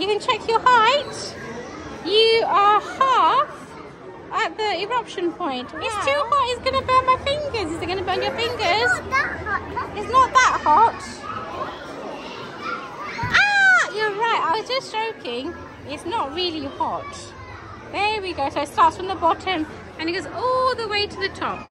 You can check your height. You are half at the eruption point. It's too hot. It's going to burn my fingers. Is it going to burn your fingers? It's not that hot. Ah, you're right. I was just joking. It's not really hot. There we go. So it starts from the bottom and it goes all the way to the top.